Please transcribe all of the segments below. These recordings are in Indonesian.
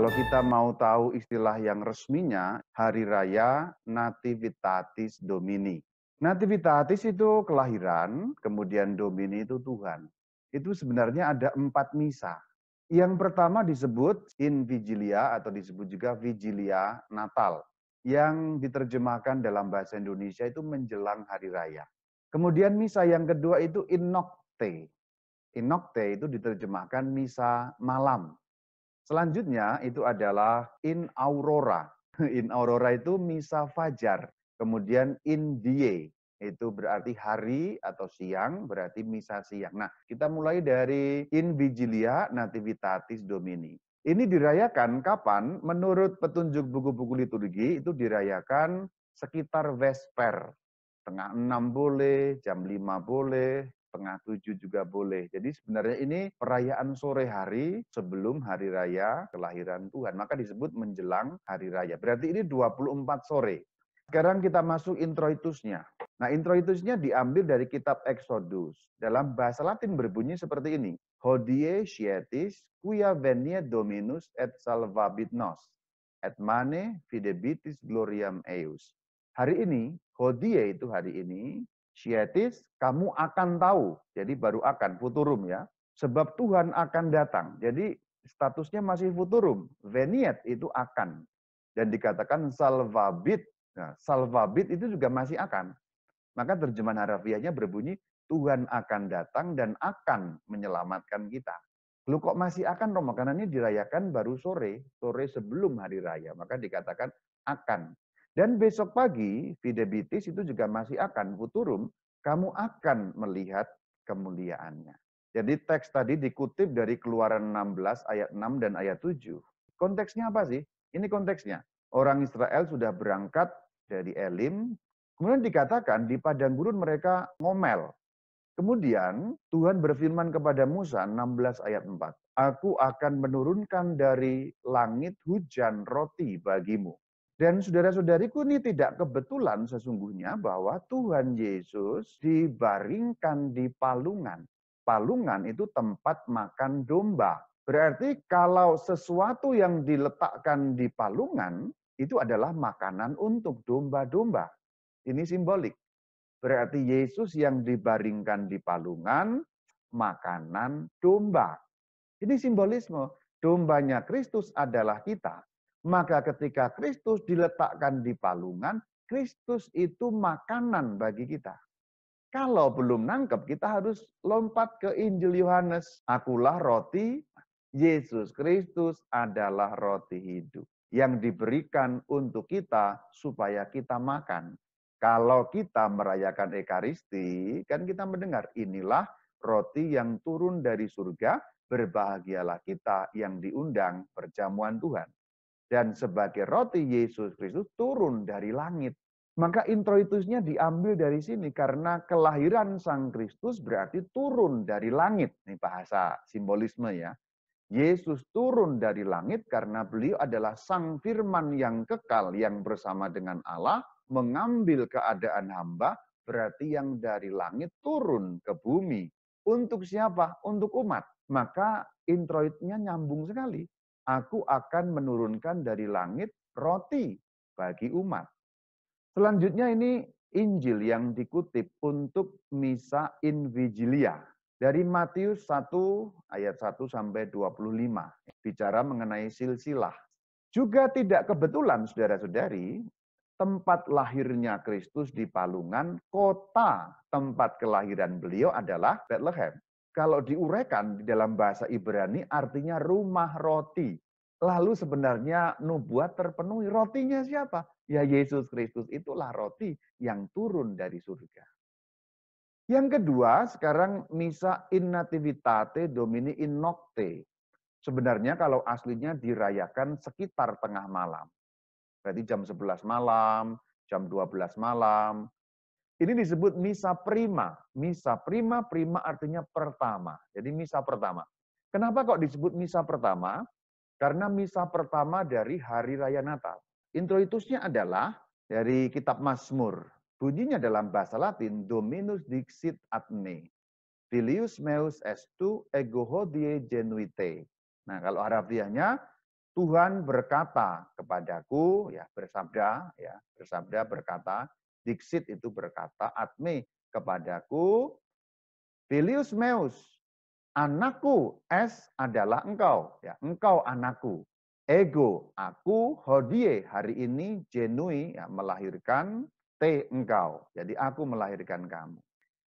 Kalau kita mau tahu istilah yang resminya, Hari Raya Nativitatis Domini. Nativitatis itu kelahiran, kemudian Domini itu Tuhan. Itu sebenarnya ada empat misa. Yang pertama disebut In Vigilia atau disebut juga Vigilia Natal. Yang diterjemahkan dalam bahasa Indonesia itu menjelang Hari Raya. Kemudian misa yang kedua itu In Nocte. In Nocte itu diterjemahkan misa malam Selanjutnya itu adalah in aurora. In aurora itu misa fajar. Kemudian in die itu berarti hari atau siang, berarti misa siang. Nah, kita mulai dari in vigilia nativitatis domini. Ini dirayakan kapan? Menurut petunjuk buku-buku liturgi itu dirayakan sekitar vesper. Tengah enam boleh, jam lima boleh, tengah tujuh juga boleh. Jadi sebenarnya ini perayaan sore hari sebelum hari raya kelahiran Tuhan. Maka disebut menjelang hari raya. Berarti ini 24 sore. Sekarang kita masuk introitusnya. Nah introitusnya diambil dari kitab Exodus. Dalam bahasa Latin berbunyi seperti ini. Hodie sietis quia veniet dominus et salvabit nos. Et mane videbitis gloriam eus. Hari ini, hodie itu hari ini, Sietis, kamu akan tahu. Jadi baru akan, futurum ya. Sebab Tuhan akan datang. Jadi statusnya masih futurum. Veniet itu akan. Dan dikatakan salvabit. Nah, salvabit itu juga masih akan. Maka terjemahan harafiahnya berbunyi, Tuhan akan datang dan akan menyelamatkan kita. Lu kok masih akan Romo? Karena ini dirayakan baru sore, sore sebelum hari raya. Maka dikatakan akan. Dan besok pagi, videbitis itu juga masih akan, futurum, kamu akan melihat kemuliaannya. Jadi teks tadi dikutip dari keluaran 16 ayat 6 dan ayat 7. Konteksnya apa sih? Ini konteksnya. Orang Israel sudah berangkat dari Elim, kemudian dikatakan di padang gurun mereka ngomel. Kemudian Tuhan berfirman kepada Musa 16 ayat 4. Aku akan menurunkan dari langit hujan roti bagimu. Dan saudara-saudariku ini tidak kebetulan sesungguhnya bahwa Tuhan Yesus dibaringkan di palungan. Palungan itu tempat makan domba. Berarti kalau sesuatu yang diletakkan di palungan itu adalah makanan untuk domba-domba. Ini simbolik. Berarti Yesus yang dibaringkan di palungan, makanan domba. Ini simbolisme. Dombanya Kristus adalah kita. Maka ketika Kristus diletakkan di palungan, Kristus itu makanan bagi kita. Kalau belum nangkep, kita harus lompat ke Injil Yohanes. Akulah roti, Yesus Kristus adalah roti hidup. Yang diberikan untuk kita supaya kita makan. Kalau kita merayakan Ekaristi, kan kita mendengar inilah roti yang turun dari surga, berbahagialah kita yang diundang perjamuan Tuhan dan sebagai roti Yesus Kristus turun dari langit. Maka introitusnya diambil dari sini karena kelahiran Sang Kristus berarti turun dari langit. Ini bahasa simbolisme ya. Yesus turun dari langit karena beliau adalah Sang Firman yang kekal yang bersama dengan Allah mengambil keadaan hamba berarti yang dari langit turun ke bumi. Untuk siapa? Untuk umat. Maka introitnya nyambung sekali aku akan menurunkan dari langit roti bagi umat. Selanjutnya ini Injil yang dikutip untuk Misa in Vigilia. Dari Matius 1 ayat 1 sampai 25. Bicara mengenai silsilah. Juga tidak kebetulan saudara-saudari, tempat lahirnya Kristus di Palungan, kota tempat kelahiran beliau adalah Bethlehem. Kalau diuraikan di dalam bahasa Ibrani artinya rumah roti. Lalu sebenarnya nubuat terpenuhi. Rotinya siapa? Ya Yesus Kristus itulah roti yang turun dari surga. Yang kedua, sekarang misa in nativitate domini in nocte. Sebenarnya kalau aslinya dirayakan sekitar tengah malam. Berarti jam 11 malam, jam 12 malam, ini disebut misa prima. Misa prima, prima artinya pertama. Jadi misa pertama. Kenapa kok disebut misa pertama? Karena misa pertama dari hari raya Natal. Introitusnya adalah dari kitab Mazmur. Bunyinya dalam bahasa Latin, Dominus dixit ad me. Filius meus estu ego hodie genuite. Nah, kalau harafiahnya, Tuhan berkata kepadaku, ya bersabda, ya bersabda berkata, diksit itu berkata, atme kepadaku, Filius meus, anakku, es adalah engkau, ya engkau anakku. Ego, aku, hodie, hari ini, jenui, ya, melahirkan, te engkau. Jadi aku melahirkan kamu.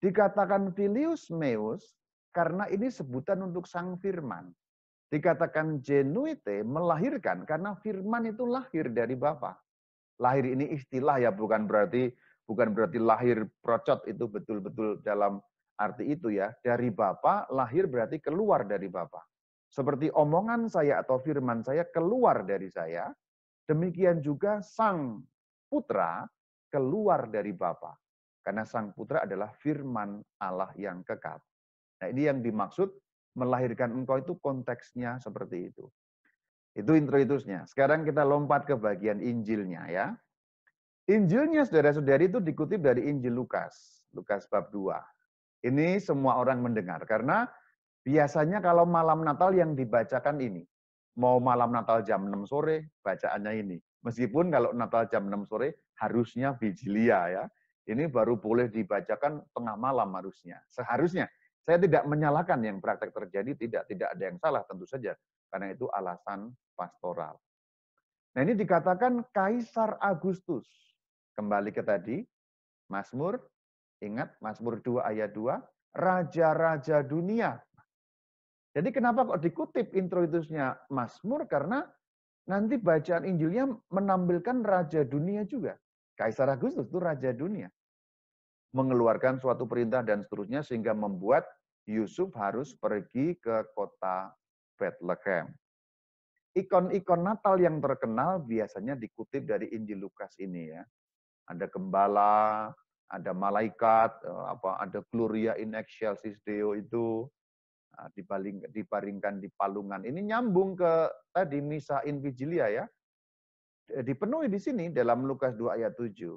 Dikatakan Filius meus, karena ini sebutan untuk sang firman. Dikatakan genuite melahirkan karena firman itu lahir dari Bapa. Lahir ini istilah ya bukan berarti bukan berarti lahir procot itu betul-betul dalam arti itu ya. Dari Bapa lahir berarti keluar dari Bapa. Seperti omongan saya atau firman saya keluar dari saya, demikian juga sang putra keluar dari Bapa. Karena sang putra adalah firman Allah yang kekal. Nah, ini yang dimaksud melahirkan engkau itu konteksnya seperti itu. Itu introitusnya. Sekarang kita lompat ke bagian Injilnya ya. Injilnya saudara-saudari itu dikutip dari Injil Lukas. Lukas bab 2. Ini semua orang mendengar. Karena biasanya kalau malam Natal yang dibacakan ini. Mau malam Natal jam 6 sore, bacaannya ini. Meskipun kalau Natal jam 6 sore, harusnya vigilia ya. Ini baru boleh dibacakan tengah malam harusnya. Seharusnya. Saya tidak menyalahkan yang praktek terjadi, tidak tidak ada yang salah tentu saja, karena itu alasan pastoral. Nah ini dikatakan Kaisar Agustus. Kembali ke tadi, Mazmur, ingat Mazmur 2 ayat 2, raja-raja dunia. Jadi kenapa kok dikutip introitusnya Mazmur? Karena nanti bacaan Injilnya menampilkan raja dunia juga. Kaisar Agustus itu raja dunia mengeluarkan suatu perintah dan seterusnya sehingga membuat Yusuf harus pergi ke kota Bethlehem. Ikon-ikon Natal yang terkenal biasanya dikutip dari Injil Lukas ini ya. Ada gembala, ada malaikat, eh, apa ada Gloria in excelsis Deo itu nah, dibaling, dibaringkan di palungan. Ini nyambung ke tadi misa in vigilia ya. Dipenuhi di sini dalam Lukas 2 ayat 7.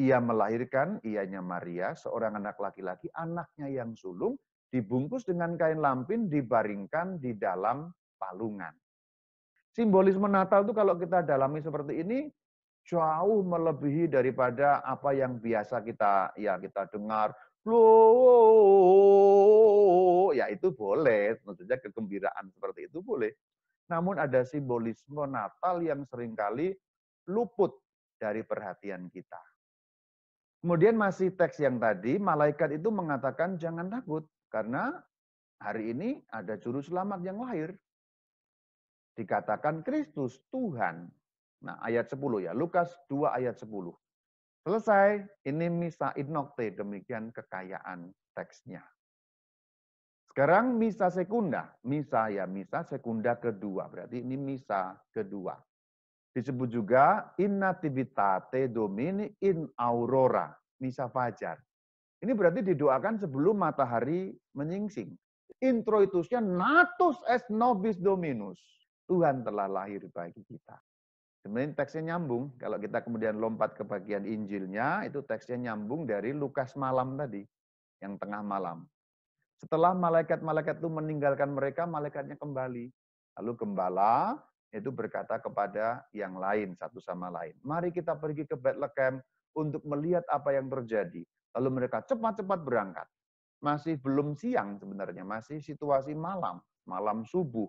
Ia melahirkan, ianya Maria, seorang anak laki-laki, anaknya yang sulung, dibungkus dengan kain lampin, dibaringkan di dalam palungan. Simbolisme Natal itu kalau kita dalami seperti ini, jauh melebihi daripada apa yang biasa kita ya kita dengar. Loh, ya itu boleh, tentu kegembiraan seperti itu boleh. Namun ada simbolisme Natal yang sering kali luput dari perhatian kita. Kemudian masih teks yang tadi, malaikat itu mengatakan jangan takut, karena hari ini ada juru selamat yang lahir. Dikatakan Kristus, Tuhan. Nah ayat 10 ya, Lukas 2 ayat 10. Selesai, ini misa inokte, demikian kekayaan teksnya. Sekarang misa sekunda, misa ya misa sekunda kedua, berarti ini misa kedua. Disebut juga in nativitate domini in aurora, misa fajar. Ini berarti didoakan sebelum matahari menyingsing. Introitusnya natus es nobis dominus. Tuhan telah lahir bagi kita. Sebenarnya teksnya nyambung. Kalau kita kemudian lompat ke bagian Injilnya, itu teksnya nyambung dari Lukas malam tadi. Yang tengah malam. Setelah malaikat-malaikat itu meninggalkan mereka, malaikatnya kembali. Lalu gembala itu berkata kepada yang lain satu sama lain. Mari kita pergi ke Bethlehem untuk melihat apa yang terjadi. Lalu mereka cepat-cepat berangkat. Masih belum siang sebenarnya, masih situasi malam, malam subuh.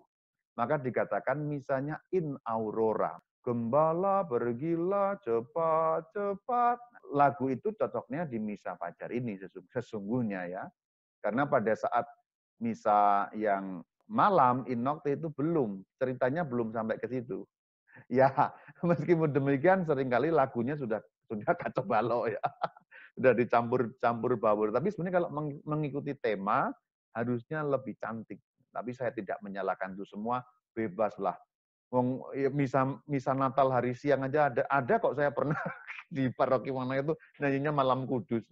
Maka dikatakan misalnya in aurora. Gembala pergilah cepat-cepat. Lagu itu cocoknya di misa fajar ini sesungguhnya ya. Karena pada saat misa yang malam inokte itu belum, ceritanya belum sampai ke situ. Ya, meskipun demikian sering kali lagunya sudah sudah kacau balau ya. Sudah dicampur-campur baur. Tapi sebenarnya kalau mengikuti tema harusnya lebih cantik. Tapi saya tidak menyalahkan itu semua, bebaslah. Wong ya, misa misa Natal hari siang aja ada ada kok saya pernah di paroki mana itu nyanyinya malam kudus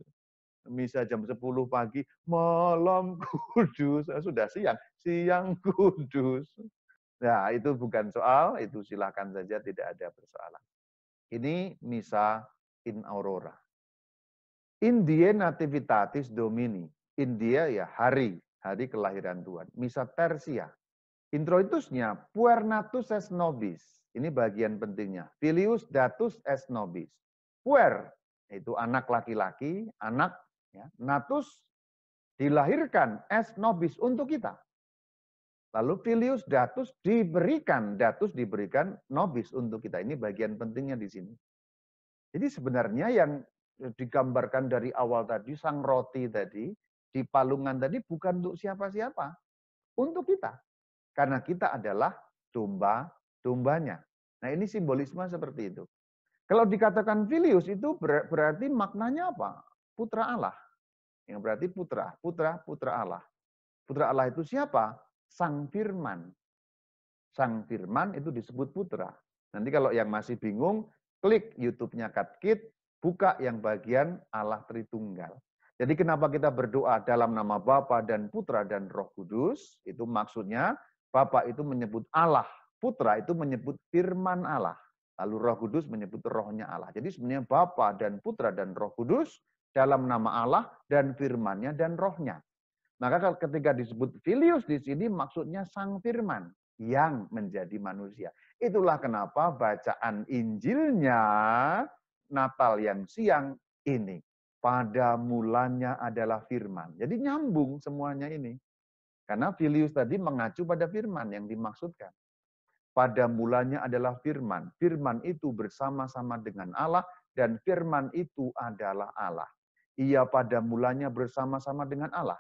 misa jam 10 pagi, malam kudus, ah, sudah siang, siang kudus. Nah, itu bukan soal, itu silakan saja, tidak ada persoalan. Ini misa in aurora. Indie nativitatis domini. India ya hari, hari kelahiran Tuhan. Misa tersia. Introitusnya, puer natus es nobis. Ini bagian pentingnya. Filius datus es nobis. Puer, itu anak laki-laki, anak ya, natus dilahirkan es nobis untuk kita. Lalu filius datus diberikan, datus diberikan nobis untuk kita. Ini bagian pentingnya di sini. Jadi sebenarnya yang digambarkan dari awal tadi, sang roti tadi, di palungan tadi bukan untuk siapa-siapa. Untuk kita. Karena kita adalah domba-dombanya. Nah ini simbolisme seperti itu. Kalau dikatakan filius itu berarti maknanya apa? Putra Allah. Yang berarti putra, putra, putra Allah. Putra Allah itu siapa? Sang Firman. Sang Firman itu disebut putra. Nanti kalau yang masih bingung, klik YouTube-nya Katkit, buka yang bagian Allah Tritunggal. Jadi kenapa kita berdoa dalam nama Bapa dan Putra dan Roh Kudus? Itu maksudnya Bapa itu menyebut Allah, Putra itu menyebut firman Allah. Lalu Roh Kudus menyebut rohnya Allah. Jadi sebenarnya Bapa dan Putra dan Roh Kudus dalam nama Allah dan firmannya dan rohnya. Maka ketika disebut Filius di sini maksudnya sang firman yang menjadi manusia. Itulah kenapa bacaan Injilnya Natal yang siang ini. Pada mulanya adalah firman. Jadi nyambung semuanya ini. Karena Filius tadi mengacu pada firman yang dimaksudkan. Pada mulanya adalah firman. Firman itu bersama-sama dengan Allah dan firman itu adalah Allah. Ia pada mulanya bersama-sama dengan Allah.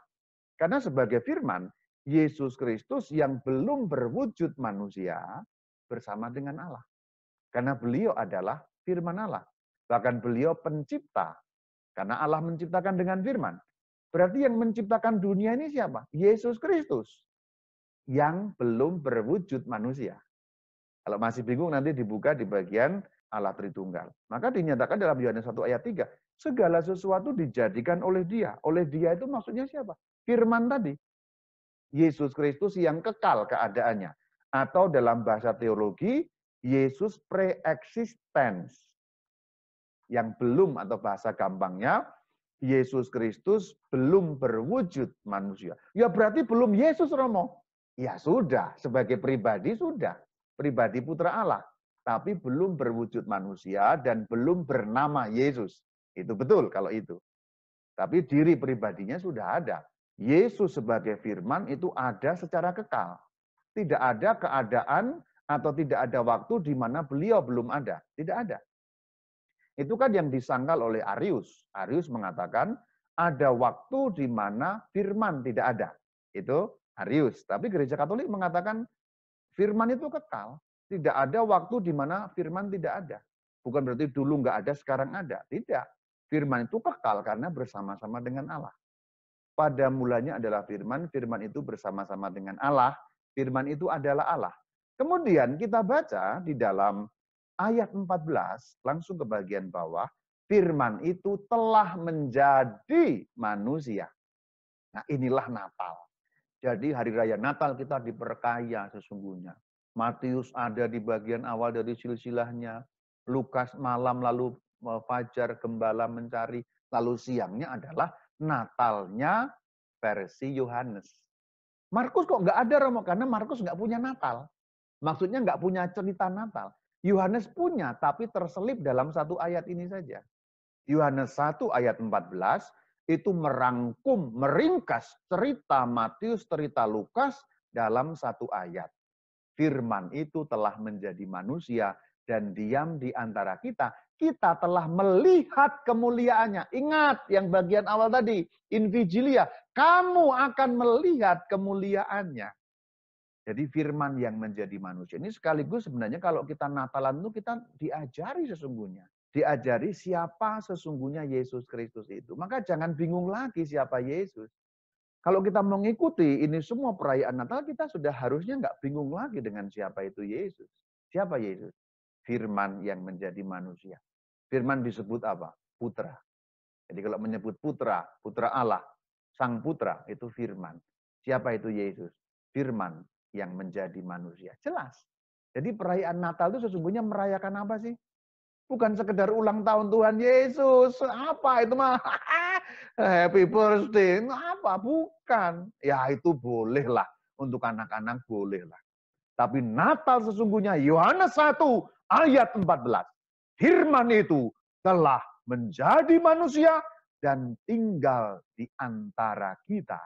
Karena sebagai firman, Yesus Kristus yang belum berwujud manusia bersama dengan Allah. Karena beliau adalah firman Allah. Bahkan beliau pencipta. Karena Allah menciptakan dengan firman. Berarti yang menciptakan dunia ini siapa? Yesus Kristus. Yang belum berwujud manusia. Kalau masih bingung nanti dibuka di bagian Allah Tritunggal. Maka dinyatakan dalam Yohanes 1 ayat 3, segala sesuatu dijadikan oleh dia. Oleh dia itu maksudnya siapa? Firman tadi. Yesus Kristus yang kekal keadaannya. Atau dalam bahasa teologi, Yesus pre-existence yang belum atau bahasa gampangnya Yesus Kristus belum berwujud manusia. Ya berarti belum Yesus Romo. Ya sudah, sebagai pribadi sudah. Pribadi putra Allah. Tapi belum berwujud manusia dan belum bernama Yesus. Itu betul kalau itu. Tapi diri pribadinya sudah ada. Yesus sebagai firman itu ada secara kekal. Tidak ada keadaan atau tidak ada waktu di mana beliau belum ada. Tidak ada. Itu kan yang disangkal oleh Arius. Arius mengatakan ada waktu di mana firman tidak ada. Itu Arius. Tapi gereja Katolik mengatakan firman itu kekal. Tidak ada waktu di mana firman tidak ada. Bukan berarti dulu nggak ada, sekarang ada. Tidak. Firman itu kekal karena bersama-sama dengan Allah. Pada mulanya adalah firman, firman itu bersama-sama dengan Allah, firman itu adalah Allah. Kemudian kita baca di dalam ayat 14, langsung ke bagian bawah, firman itu telah menjadi manusia. Nah inilah Natal. Jadi hari raya Natal kita diperkaya sesungguhnya. Matius ada di bagian awal dari silsilahnya. Lukas malam lalu fajar gembala mencari. Lalu siangnya adalah Natalnya versi Yohanes. Markus kok nggak ada Romo? Karena Markus nggak punya Natal. Maksudnya nggak punya cerita Natal. Yohanes punya, tapi terselip dalam satu ayat ini saja. Yohanes 1 ayat 14 itu merangkum, meringkas cerita Matius, cerita Lukas dalam satu ayat. Firman itu telah menjadi manusia dan diam di antara kita. Kita telah melihat kemuliaannya. Ingat yang bagian awal tadi, invigilia. Kamu akan melihat kemuliaannya. Jadi firman yang menjadi manusia. Ini sekaligus sebenarnya kalau kita Natalan itu kita diajari sesungguhnya. Diajari siapa sesungguhnya Yesus Kristus itu. Maka jangan bingung lagi siapa Yesus. Kalau kita mengikuti ini semua perayaan Natal, kita sudah harusnya nggak bingung lagi dengan siapa itu Yesus. Siapa Yesus? Firman yang menjadi manusia. Firman disebut apa? Putra. Jadi kalau menyebut putra, putra Allah, sang putra, itu firman. Siapa itu Yesus? Firman yang menjadi manusia. Jelas. Jadi perayaan Natal itu sesungguhnya merayakan apa sih? Bukan sekedar ulang tahun Tuhan Yesus. Apa itu mah? Happy birthday. Itu apa? Bukan. Ya itu bolehlah. Untuk anak-anak bolehlah. Tapi Natal sesungguhnya Yohanes 1 ayat 14. Firman itu telah menjadi manusia dan tinggal di antara kita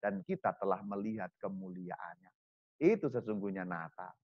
dan kita telah melihat kemuliaannya. Itu sesungguhnya Natal.